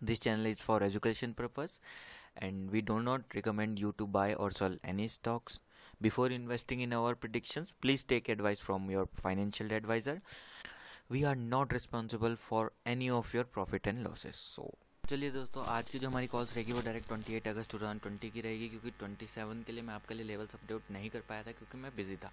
This channel is for education purpose and we do not recommend you to buy or sell any stocks. Before investing in our predictions, please take advice from your financial advisor. We are not responsible for any of your profit and losses. So चलिए दोस्तों, आज की जो हमारी calls रहेगी वो direct 28 अगस्त 2020 की रहेगी, क्योंकि 27 के लिए मैं आपके लिए लेवल्स अपडेट नहीं कर पाया था क्योंकि मैं बिज़ी था।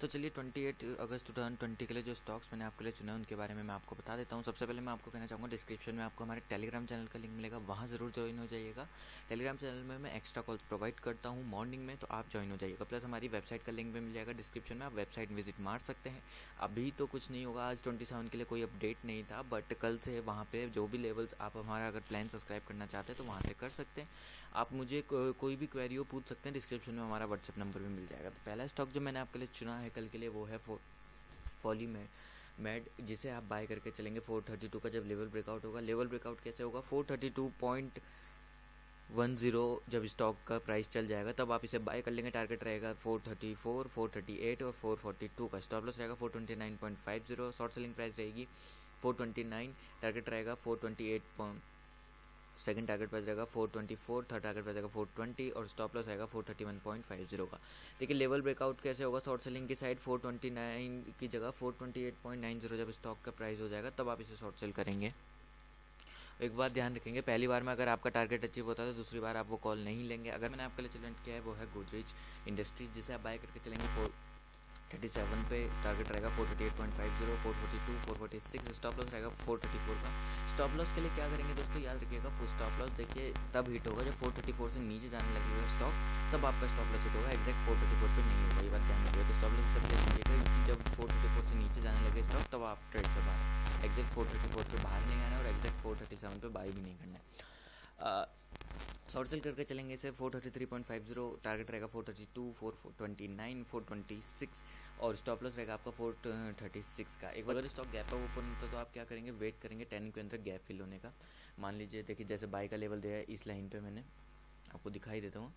तो चलिए 28 अगस्त 2020 के लिए जो स्टॉक्स मैंने आपके लिए चुने उनके बारे में मैं आपको बता देता हूँ। सबसे पहले मैं आपको कहना चाहूँगा डिस्क्रिप्शन में आपको हमारे टेलीग्राम चैनल का लिंक मिलेगा, वहाँ ज़रूर ज्वाइन हो जाइएगा। टेलीग्राम चैनल में मैं एक्स्ट्रा कॉल्स प्रोवाइड करता हूँ मॉर्निंग में तो आप ज्वाइन हो जाइएगा। प्लस हमारी वेबसाइट का लिंक भी मिल जाएगा डिस्क्रिप्शन में, आप वेबसाइट विज़िट मार सकते हैं। अभी तो कुछ नहीं होगा, आज ट्वेंटी के लिए कोई अपडेट नहीं था बट कल से वहाँ पर जो भी लेवल्स आप हमारा अगर प्लान सब्सक्राइब करना चाहते हैं तो वहाँ से कर सकते हैं। आप मुझे को, कोई भी क्वेरी हो पूछ सकते हैं डिस्क्रिप्शन में हमारा व्हाट्सएप नंबर भी मिल जाएगा। तो पहला स्टॉक जो मैंने आपके लिए चुना है कल के लिए वो है पॉली में मैड जिसे आप बाय करके चलेंगे 432 का जब लेवल ब्रेकआउट होगा। लेवल ब्रेकआउट कैसे होगा? 432 पॉइंट वन ज़ीरो जब स्टॉक का प्राइस चल जाएगा तब आप इसे बाय कर लेंगे। टारगेट रहेगा 434, 438 और 442 का। स्टॉप लॉस रहेगा 429.50 शॉर्ट सेलिंग प्राइस रहेगी 429 टारगेट रहेगा 428 सेकंड टारगेट प्राइस रहेगा 424 थर्ड टारगेट प्राइस रहेगा 420 और स्टॉप लॉस रहेगा 431.50 का। देखिए लेवल ब्रेकआउट कैसे होगा? शॉर्ट सेलिंग की साइड 429 की जगह 428.90 जब स्टॉक का प्राइस हो जाएगा, तब आप इसे शॉर्ट सेल करेंगे। एक बात ध्यान रखेंगे, पहली बार में अगर आपका टारगेट अचीव होता है तो दूसरी बार आप वो कॉल नहीं लेंगे। अगर मैंने आपके लिए चैलेंज किया है, वो है गोदरेज इंडस्ट्रीज़ जिसे आप बाय करके चलेंगे थर्टी सेवन पे टारगेट रहेगा four thirty eight point five zero, four forty two, four forty six stop loss रहेगा फोर थर्टी फोर का। स्टॉप लॉस के लिए क्या करेंगे दोस्तों? याद रखिएगा फुल स्टॉप लॉस देखिए, तब हिट होगा जब फोर थर्टी फोर से नीचे जाने लगेगा स्टॉक तब आपका स्टॉप लॉस हिट होगा। एक्जैक्ट फोर थर्टी फोर पर नहीं होगा, ये बात ध्यान रखिएगा। तो स्टॉप लॉस से प्लेस कि जब फोर थर्टी फोर से नीचे जाने लगे स्टॉक तब आप ट्रेड से बाहर। एक्जैक्ट फोर थर्टी फोर पर बाहर नहीं आना और एक्जैक्ट फोर थर्टी सेवन पर बाई भी नहीं करना है। शॉर्ट सेल करके चलेंगे इसे four thirty three point five zero target रहेगा four thirty two four twenty nine four twenty six और स्टॉप लॉस रहेगा आपका फोर थर्टी सिक्स का। एक बार अगर स्टॉक गैप अप ओपन होता तो आप क्या करेंगे वेट करेंगे टेन के अंदर गैप फिल होने का। मान लीजिए, देखिए जैसे बाई का लेवल दिया है, इस लाइन पे मैंने आपको दिखाई देता हूँ।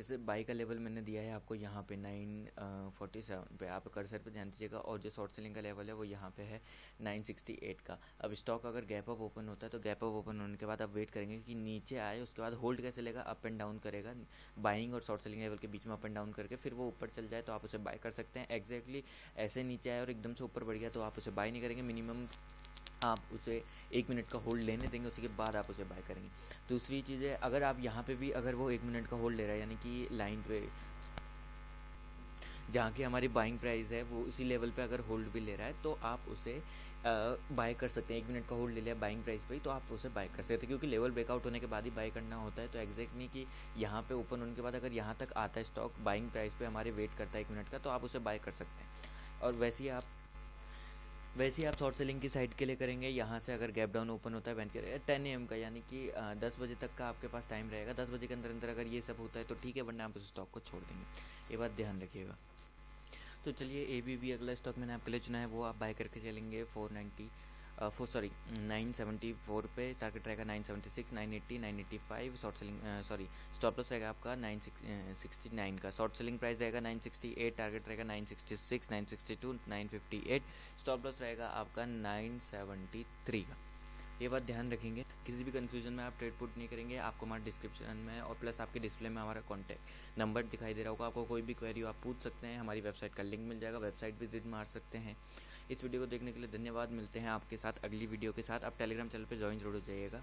जैसे बाई का लेवल मैंने दिया है आपको यहाँ पे नाइन फोर्टी सेवन पे, आप कर्सर पे ध्यान दीजिएगा और जो शॉर्ट सेलिंग का लेवल है वो यहाँ पे है नाइन सिक्सटी एट का। अब स्टॉक अगर गैप अप ओपन होता है तो गैप अप ओपन होने के बाद आप वेट करेंगे कि नीचे आए, उसके बाद होल्ड कैसे लेगा? अप एंड डाउन करेगा। बाइंग और शॉर्ट सेलिंग लेवल के बीच में अप एंड डाउन करके फिर वो ऊपर चल जाए तो आप उसे बाय कर सकते हैं। एक्जैक्टली ऐसे नीचे आए और एकदम से ऊपर बढ़ गया तो आप उसे बाय नहीं करेंगे। मिनिमम आप उसे एक मिनट का होल्ड लेने देंगे उसके बाद आप उसे बाय करेंगे। दूसरी चीज़ है, अगर आप यहाँ पे भी, अगर वो एक मिनट का होल्ड ले रहा है, यानी कि लाइन पे, जहाँ की हमारी बाइंग प्राइस है, वो उसी लेवल पे अगर होल्ड भी ले रहा है तो आप उसे बाय कर सकते हैं। एक मिनट का होल्ड ले लिया बाइंग प्राइस पे तो आप उसे बाय कर सकते हैं। क्योंकि लेवल ब्रेकआउट होने के बाद ही बाय करना होता है तो एग्जैक्ट नहीं कि यहाँ पे ओपन होने के बाद अगर यहाँ तक आता है स्टॉक बाइंग प्राइस पे हमारे वेट करता है एक मिनट का तो आप उसे बाय कर सकते हैं। और वैसे ही आप वैसे ही आप शॉर्ट सेलिंग की साइट के लिए करेंगे, यहाँ से अगर गैप डाउन ओपन होता है बैंक के टेन एम का, यानी कि दस बजे तक का आपके पास टाइम रहेगा। दस बजे के अंदर अंदर अगर ये सब होता है तो ठीक है, वरना आप उस स्टॉक को छोड़ देंगे। ये बात ध्यान रखिएगा। तो चलिए ए बी बी अगला स्टॉक मैंने आपके लिए चुना है, वो आप बाय करके चलेंगे four ninety four sorry nine seventy four पे टारगेट रहेगा nine seventy six nine eighty nine eighty five short selling sorry stop loss रहेगा आपका नाइन सिक्सटी नाइन का। शॉर्ट सेलिंग प्राइस रहेगा नाइन सिक्सटी एट टारगेट रहेगा nine sixty six nine sixty two nine fifty eight stop loss रहेगा आपका nine seventy three का। ये बात ध्यान रखेंगे। किसी भी कन्फ्यूज़न में आप ट्रेड पुट नहीं करेंगे, आपको हमारे डिस्क्रिप्शन में और प्लस आपके डिस्प्ले में हमारा कॉन्टैक्ट नंबर दिखाई दे रहा होगा। आपको कोई भी क्वेरी आप पूछ सकते हैं, हमारी वेबसाइट का लिंक मिल जाएगा वेबसाइट विज़िट मार सकते हैं। इस वीडियो को देखने के लिए धन्यवाद, मिलते हैं आपके साथ अगली वीडियो के साथ। आप टेलीग्राम चैनल पर ज्वाइन ज़रूर हो जाइएगा।